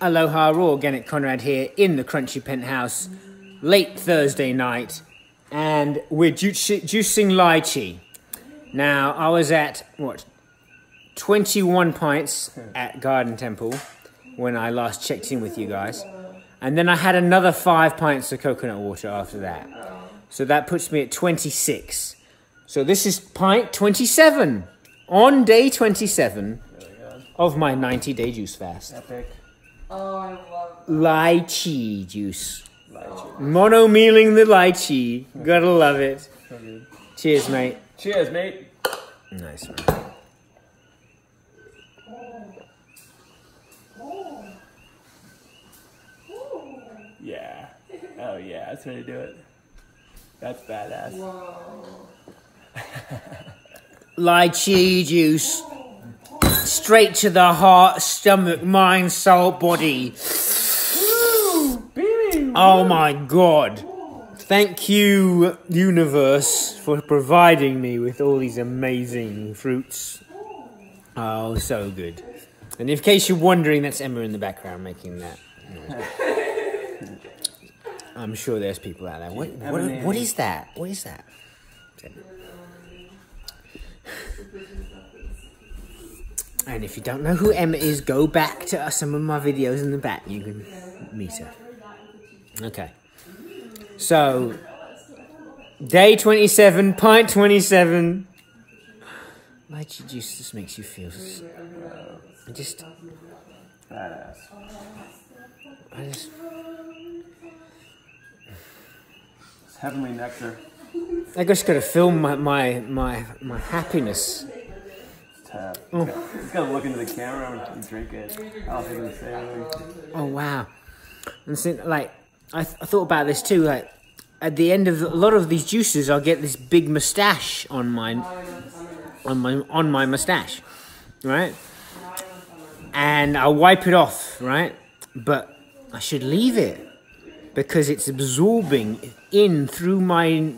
Aloha Raw Organic Conrad here in the Crunchy Penthouse, late Thursday night, and we're ju- juicing lychee. Now, I was at, what, 21 pints at Garden Temple when I last checked in with you guys, and then I had another five pints of coconut water after that. So that puts me at 26. So this is pint 27 on day 27 of my 90 day juice fast. Epic. Oh, I love Lychee juice. Lychee. Mono mealing the lychee. Gotta love it. So. Cheers, mate. Cheers, mate. Nice man. Yeah. Oh yeah, that's how you do it. That's badass. Whoa. Lychee juice. Straight to the heart, stomach, mind, soul, body. Oh my god. Thank you, universe, for providing me with all these amazing fruits. Oh, so good. And in case you're wondering, that's Emma in the background making that. noise. I'm sure there's people out there. What, what, what is that? What is that? And if you don't know who Emma is, go back to some of my videos in the back. You can meet her. Okay. So, day 27, pint 27. Lychee juice just makes you feel. I just. Badass. I just. It's heavenly nectar. I just gotta film my, my, my, my happiness. He's gonna look into the camera and drink it. I don't think anything. Oh, wow. And so, like, I, th- I thought about this too. Like, at the end of a lot of these juices, I'll get this big mustache on my, on my, on my mustache, right? and I'll wipe it off, right? But I should leave it because it's absorbing in through my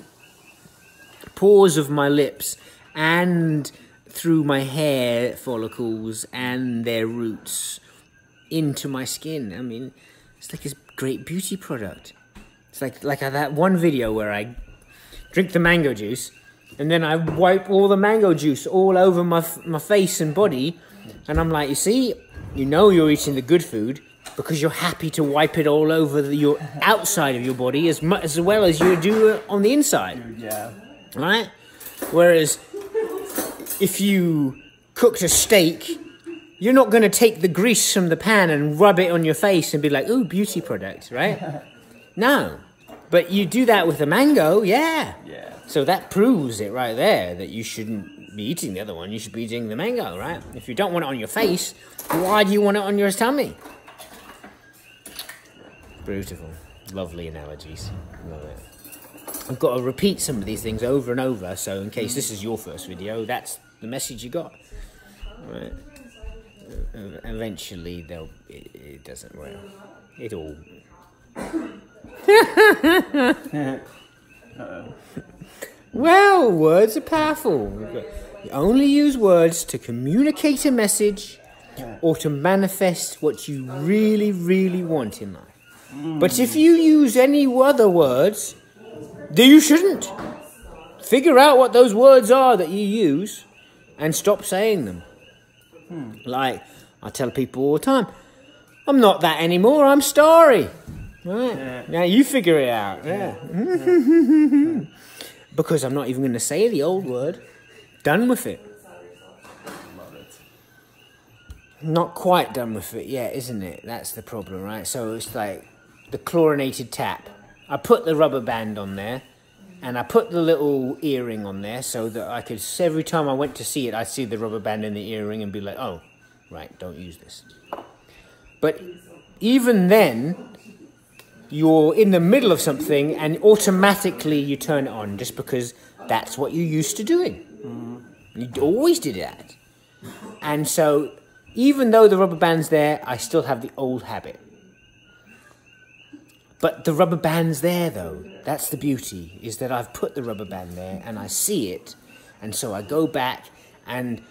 pores of my lips and through my hair follicles and their roots into my skin. I mean, it's like a great beauty product. It's like like that one video where I drink the mango juice and then I wipe all the mango juice all over my my face and body, and I'm like, you see, you know you're eating the good food because you're happy to wipe it all over the, your outside of your body as much as well as you do on the inside, yeah. right? Whereas if you cooked a steak. You're not going to take the grease from the pan and rub it on your face and be like, ooh, beauty product, right? no. But you do that with a mango, yeah. Yeah. So that proves it right there that you shouldn't be eating the other one. You should be eating the mango, right? If you don't want it on your face, why do you want it on your tummy? Beautiful. Lovely analogies. Love it. I've got to repeat some of these things over and over, so in case this is your first video, that's the message you got. Right. Uh, Eventually, they'll. It, it doesn't. Well, it all. Well, words are powerful. You only use words to communicate a message or to manifest what you really, really want in life. But if you use any other words, then you shouldn't. Figure out what those words are that you use and stop saying them. Like, I tell people all the time, I'm not that anymore, I'm Starry. Right. Yeah. Now you figure it out. Yeah. because I'm not even going to say the old word. Done with it. Love it. Not quite done with it yet, isn't it? That's the problem, right? So it's like the chlorinated tap. I put the rubber band on there, and I put the little earring on there so that I could. Every time I went to see it, I'd see the rubber band in the earring and be like, "Oh, right, don't use this." But even then, you're in the middle of something and automatically you turn it on just because that's what you're used to doing. You always did that. And so, even though the rubber band's there, I still have the old habit. But the rubber band's there, though. That's the beauty, is that I've put the rubber band there and I see it. And so I go back, and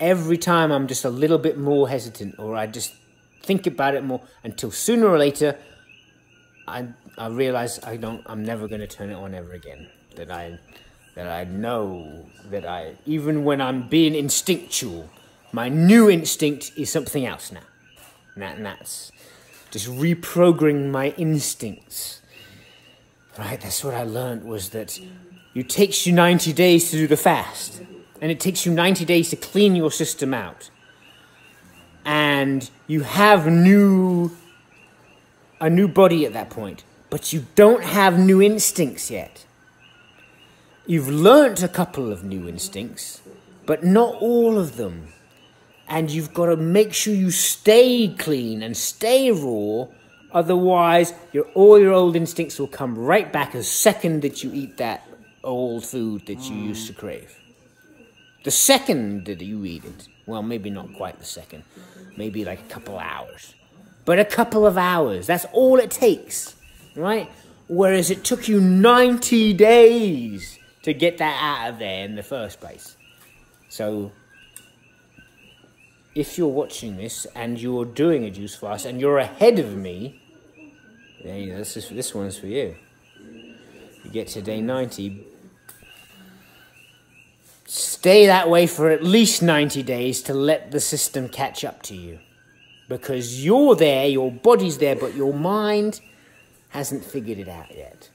every time I'm just a little bit more hesitant, or I just think about it more until sooner or later I I realize I don't I'm never gonna turn it on ever again. That I that I know that I even when I'm being instinctual, my new instinct is something else now. And, that, and that's just reprogramming my instincts. Right, that's what I learned was that it takes you 90 days to do the fast, and it takes you 90 days to clean your system out. And you have new a new body at that point, but you don't have new instincts yet. You've learnt a couple of new instincts, but not all of them. And you've got to make sure you stay clean and stay raw, otherwise, your, all your old instincts will come right back the second that you eat that old food that you mm. used to crave. The second that you eat it, well, maybe not quite the second, maybe like a couple hours but a couple of hours. That's all it takes, right? Whereas it took you 90 days to get that out of there in the first place. So, if you're watching this and you're doing a juice fast and you're ahead of me, this, is, this one's for you. You get to day 90. Stay that way for at least 90 days to let the system catch up to you because you're there, your body's there, but your mind hasn't figured it out yet.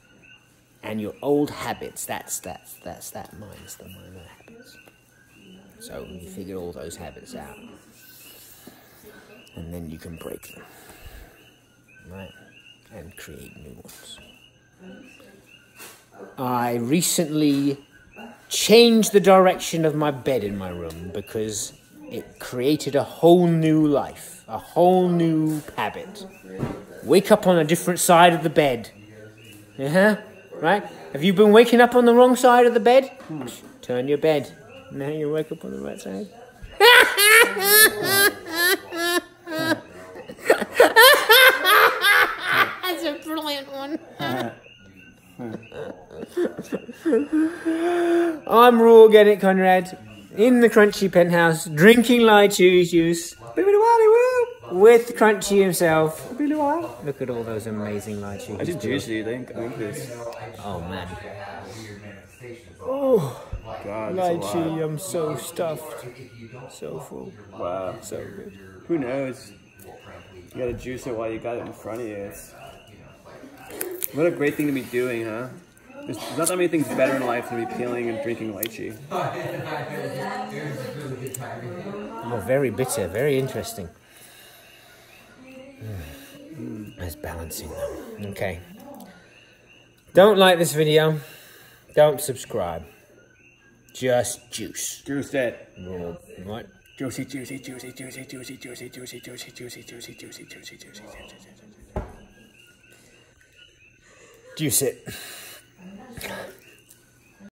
And your old habits, that's that's that's that mind's the mind of habits. So you figure all those habits out. And then you can break them. Right? And create new ones. I recently changed the direction of my bed in my room because it created a whole new life, a whole new habit. Wake up on a different side of the bed. Uh-huh. Right? Have you been waking up on the wrong side of the bed? Turn your bed. Now you wake up on the right side. That's a brilliant one. I'm raw organic Conrad in the Crunchy penthouse, drinking lychee juice with Crunchy himself. Look at all those amazing lychee. I did juicy, think. I think this. Oh man. Oh, God, that's lychee. I'm so stuffed. So full. Wow. So good. Who knows? You gotta juice it while you got it in front of you. It's... What a great thing to be doing, huh? There's there's not that many things better in life than be peeling and drinking lychee. Oh, very bitter, very interesting. Mm. That's balancing though. Okay. Don't like this video. Don't subscribe. Just juice. Juice it. What? Juicy, juicy, juicy, juicy, juicy, juicy, juicy, juicy, juicy, juicy, juicy, juicy, juicy, juicy, juice it.